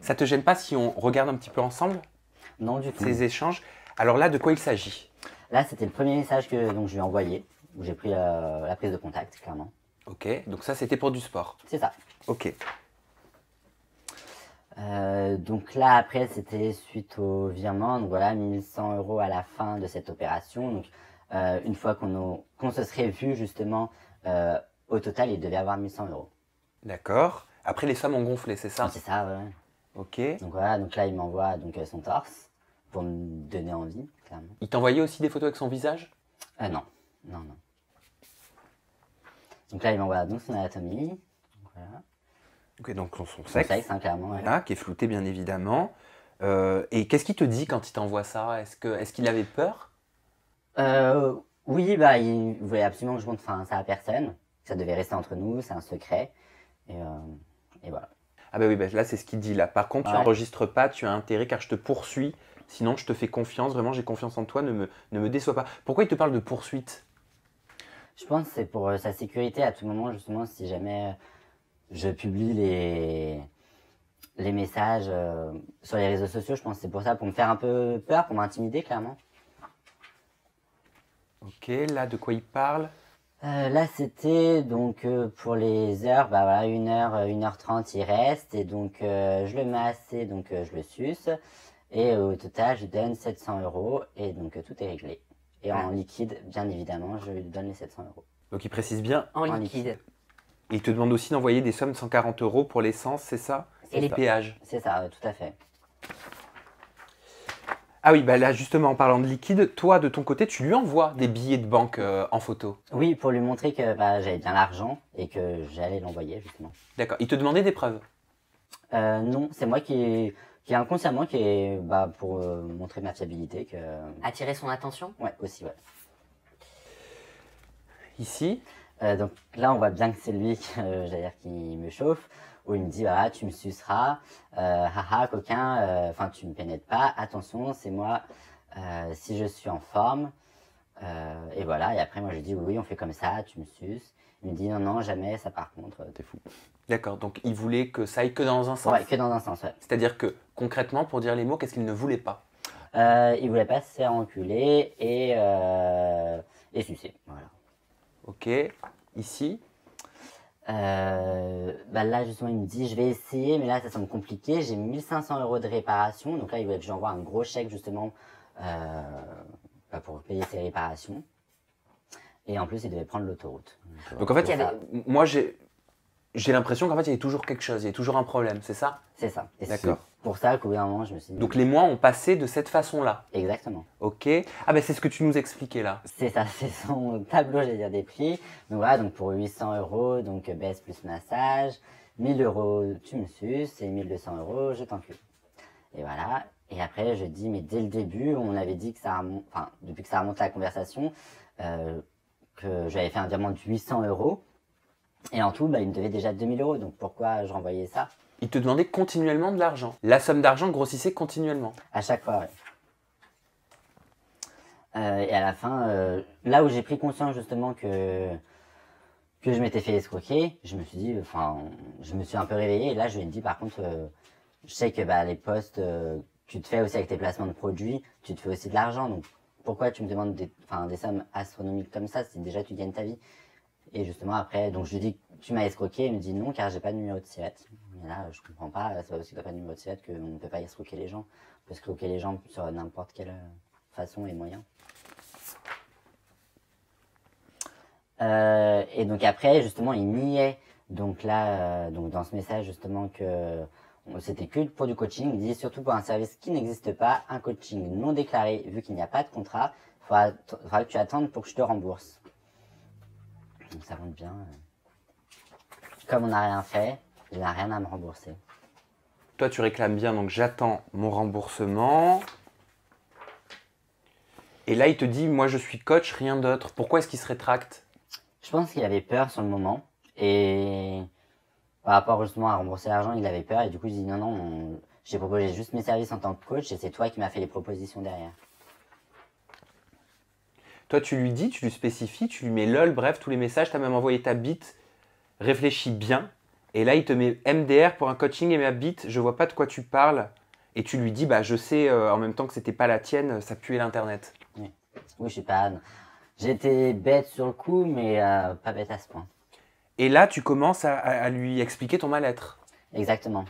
Ça te gêne pas si on regarde un petit peu ensemble Non, du tout. ces échanges? Alors là, de quoi il s'agit? Là, c'était le premier message que donc, je lui ai envoyé, où j'ai pris la, la prise de contact, clairement. Ok, donc ça c'était pour du sport. C'est ça. Ok. Euh, donc là, après, c'était suite au virement. Donc voilà, 1100 euros à la fin de cette opération. Donc, euh, une fois qu'on se serait vu, justement, euh, au total, il devait avoir 1100 euros. D'accord. Après, les sommes ont gonflé, c'est ça? C'est ça, ouais. Ok. Donc voilà, donc là, il m'envoie donc euh, son torse pour me donner envie, clairement. Il t'envoyait aussi des photos avec son visage? Euh, non, non, non. Donc là, il m'envoie donc son anatomie. Donc Voilà. Ok, donc son, son Son sexe. sexe, hein, clairement. ouais. Voilà, qui est flouté bien évidemment. Euh, et qu'est-ce qu'il te dit quand il t'envoie ça? Est-ce qu'il avait peur? Euh, oui, bah, il voulait absolument que je montre enfin, ça à personne. Ça devait rester entre nous, c'est un secret. Et, euh. Ah bah oui, bah là c'est ce qu'il dit là. Par contre, tu n'enregistres pas, tu as intérêt car je te poursuis. Sinon, je te fais confiance. Vraiment, j'ai confiance en toi. Ne me, ne me déçois pas. Pourquoi il te parle de poursuite? Je pense que c'est pour euh, sa sécurité à tout moment, justement, si jamais euh, je publie les, les messages euh, sur les réseaux sociaux. Je pense que c'est pour ça, pour me faire un peu peur, pour m'intimider, clairement. Ok, là de quoi il parle? Euh, là, c'était donc euh, pour les heures, bah voilà, 1h, 1h30 il reste, et donc euh, je le mets assez, donc euh, je le suce, et au total, je donne 700 euros, et donc euh, tout est réglé. Et en liquide, bien évidemment, je lui donne les 700 euros. Donc il précise bien en, En liquide. liquide. Et il te demande aussi d'envoyer des sommes de 140 euros pour l'essence, c'est ça? C'est Et les ça. péages. C'est ça, tout à fait. Ah oui, bah là justement en parlant de liquide, toi de ton côté, tu lui envoies des billets de banque euh, en photo. Oui, pour lui montrer que bah, j'avais bien l'argent, et que j'allais l'envoyer, justement. D'accord. Il te demandait des preuves? Euh, non, c'est moi qui, qui inconsciemment, qui est bah, pour euh, montrer ma fiabilité, que... Attirer son attention? Ouais, aussi, ouais. Ici, Euh, donc là, on voit bien que c'est lui qui, j'allais dire, qui me chauffe, où il me dit, ah, tu me suceras, euh, haha, coquin, euh, enfin, tu me pénètres pas, attention, c'est moi, euh, si je suis en forme, euh, et voilà, et après, moi, je lui dis, oui, on fait comme ça, tu me suces. Il me dit, non, non, jamais, ça, par contre, euh, t'es fou. d'accord. Donc il voulait que ça aille que dans un sens. Ouais, que dans un sens, ouais. C'est-à-dire que concrètement, pour dire les mots, qu'est-ce qu'il ne voulait pas? Euh, il voulait pas se faire enculer et, euh, et sucer, voilà. Ok. Ici, Euh, bah là, justement, il me dit, je vais essayer, mais là, ça semble compliqué. J'ai 1500 euros de réparation. Donc là, il voulait que j'envoie un gros chèque, justement, euh, bah, pour payer ses réparations. Et en plus, il devait prendre l'autoroute. donc en fait, c'est il y ça. avait- moi j'ai j'ai l'impression qu'en fait il y avait toujours quelque chose, il y avait toujours un problème, c'est ça? C'est ça. Et D'accord. Pour ça qu'au bout d'un moment, je me suis dit, Donc les mois ont passé de cette façon-là. exactement. Ok. Ah ben c'est ce que tu nous expliquais là. C'est ça, c'est son tableau, j'allais dire, des prix. Donc voilà, donc pour 800 euros, donc baisse plus massage. 1000 euros, tu me suces. Et 1200 euros, je t'encule. Et voilà. Et après, je dis, mais dès le début, on avait dit que ça remonte, enfin, depuis que ça remonte la conversation, euh, que j'avais fait un virement de 800 euros. Et en tout, bah, il me devait déjà 2000 euros. Donc pourquoi je renvoyais ça? Il te demandait continuellement de l'argent. La somme d'argent grossissait continuellement. À chaque fois, ouais. Euh, et à la fin, euh, là où j'ai pris conscience justement que, que je m'étais fait escroquer, je me suis dit, enfin, je me suis un peu réveillé. Et là, je ai dit, par contre, euh, je sais que bah, les postes, tu te fais aussi avec tes placements de produits, tu te fais aussi de l'argent. Donc, pourquoi tu me demandes des, des sommes astronomiques comme ça si déjà tu gagnes ta vie? Et justement, après, donc je lui dis, tu m'as escroqué. Il me dit non, car j'ai pas de numéro de sirette. Et là, je comprends pas, c'est pas parce que t'as pas de numéro de sirette qu'on ne peut pas escroquer les gens. On peut escroquer les gens sur n'importe quelle euh, façon et moyen. Euh, et donc après, justement, il niait. Donc là, euh, donc dans ce message, justement, que c'était que pour du coaching. Il dit surtout pour un service qui n'existe pas, un coaching non déclaré, vu qu'il n'y a pas de contrat, il faudra, faudra que tu attendes pour que je te rembourse. Donc ça montre bien. Comme on n'a rien fait, il n'a rien à me rembourser. Toi, tu réclames bien, donc j'attends mon remboursement. Et là, il te dit, moi, je suis coach, rien d'autre. Pourquoi est-ce qu'il se rétracte? Je pense qu'il avait peur sur le moment. Et par rapport justement à rembourser l'argent, il avait peur. Et du coup, je dis non, non, on- j'ai proposé juste mes services en tant que coach et c'est toi qui m'as fait les propositions derrière. Toi, tu lui dis, tu lui spécifies, tu lui mets lol, bref, tous les messages, tu as même envoyé ta bite. Réfléchis bien. Et là, il te met MDR pour un coaching et ma bite, je vois pas de quoi tu parles. Et tu lui dis, bah, je sais euh, en même temps que c'était pas la tienne, ça puait l'internet. Oui, je suis pas. J'étais bête sur le coup, mais euh, pas bête à ce point. Et là, tu commences à, lui expliquer ton mal-être. Exactement.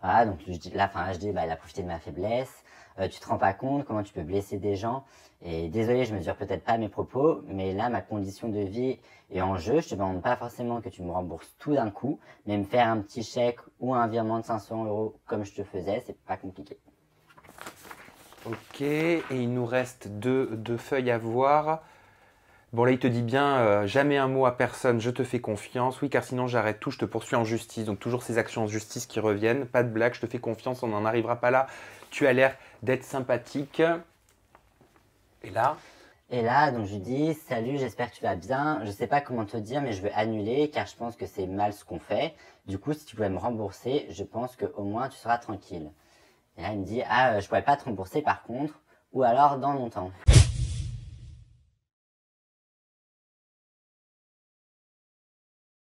Voilà, donc je dis, là, enfin, je dis, bah, il a profité de ma faiblesse. Euh, tu te rends pas compte comment tu peux blesser des gens. Et désolé, je mesure peut-être pas mes propos, mais là, ma condition de vie est en jeu. Je te demande pas forcément que tu me rembourses tout d'un coup, mais me faire un petit chèque ou un virement de 500 euros comme je te faisais, c'est pas compliqué. Ok, et il nous reste deux, deux feuilles à voir. Bon, là, il te dit bien, euh, jamais un mot à personne, je te fais confiance. Oui, car sinon, j'arrête tout, je te poursuis en justice. Donc, toujours ces actions en justice qui reviennent. Pas de blague, je te fais confiance, on n'en arrivera pas là. Tu as l'air d'être sympathique. Et là, Et là, donc je lui dis, salut, j'espère que tu vas bien. Je sais pas comment te dire, mais je veux annuler car je pense que c'est mal ce qu'on fait. Du coup, si tu pouvais me rembourser, je pense que au moins tu seras tranquille. Et là, il me dit, ah, euh, je pourrais pas te rembourser par contre, ou alors dans longtemps.